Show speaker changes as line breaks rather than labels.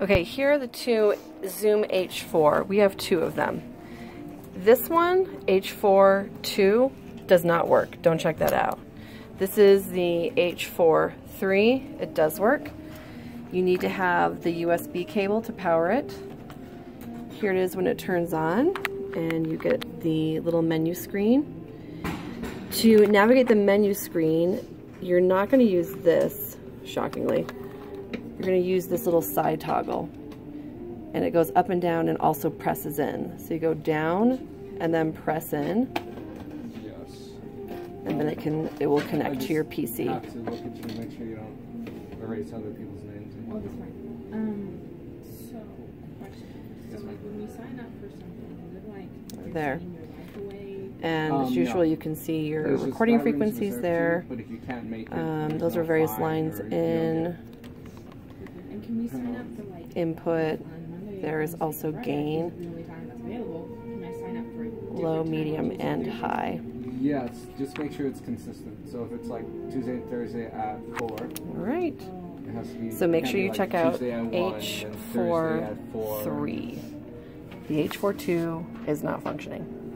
Okay, here are the two Zoom H4. We have two of them. This one, H4 2, does not work. Don't check that out. This is the H4 3. It does work. You need to have the USB cable to power it. Here it is when it turns on, and you get the little menu screen. To navigate the menu screen, you're not going to use this, shockingly. You're going to use this little side toggle. And it goes up and down and also presses in. So you go down and then press in.
Yes.
And then it can it will connect to your PC.
Have to look at you, make sure you don't erase other people's names.
Oh, that's fine. Um, so, question. So, like, when we sign up for something, is it like
There.
signing your life away?
And
Um,
as usual,
no.
you can see your
There's
recording frequencies there.
too, But if you can't make it,
Um, those are various lines
or you don't
in
get-
And can we sign up for like
input. There is also gain,
is the only time that's available. Can I sign up for a different
low, medium, and high.
Yes, just make sure it's consistent. So if it's like Tuesday and Thursday at four,
All right.
it has to be.
So make sure you
like
check out
Tuesday at one, then Thursday
H4 3. The H42 is not functioning.